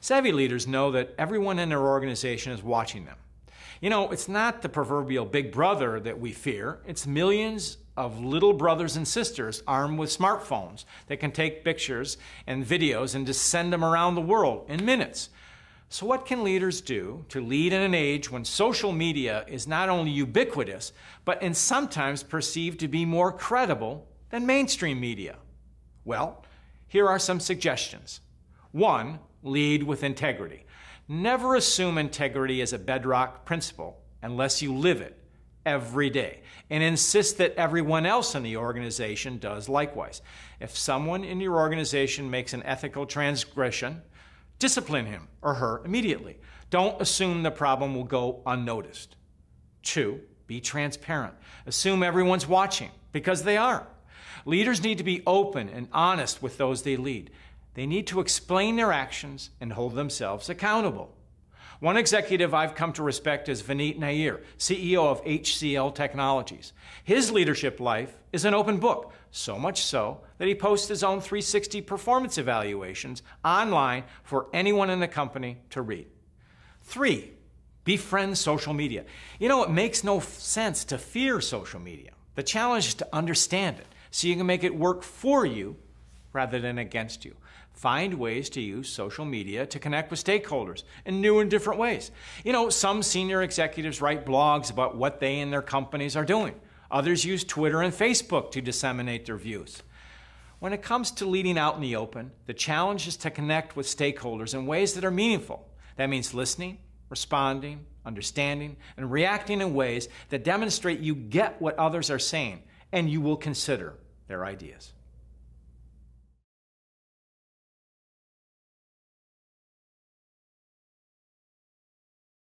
Savvy leaders know that everyone in their organization is watching them. You know, it's not the proverbial big brother that we fear, it's millions of little brothers and sisters armed with smartphones that can take pictures and videos and just send them around the world in minutes. So, what can leaders do to lead in an age when social media is not only ubiquitous, but and sometimes perceived to be more credible than mainstream media? Well, here are some suggestions. One, lead with integrity. Never assume integrity as a bedrock principle unless you live it every day and insist that everyone else in the organization does likewise. If someone in your organization makes an ethical transgression, discipline him or her immediately. Don't assume the problem will go unnoticed. Two, be transparent. Assume everyone's watching because they are. Leaders need to be open and honest with those they lead. They need to explain their actions and hold themselves accountable. One executive I've come to respect is Vineet Nayar, CEO of HCL Technologies. His leadership life is an open book, so much so that he posts his own 360 performance evaluations online for anyone in the company to read. Three, befriend social media. You know, it makes no sense to fear social media. The challenge is to understand it so you can make it work for you rather than against you. Find ways to use social media to connect with stakeholders in new and different ways. You know, some senior executives write blogs about what they and their companies are doing. Others use Twitter and Facebook to disseminate their views. When it comes to leading out in the open, the challenge is to connect with stakeholders in ways that are meaningful. That means listening, responding, understanding, and reacting in ways that demonstrate you get what others are saying and you will consider their ideas.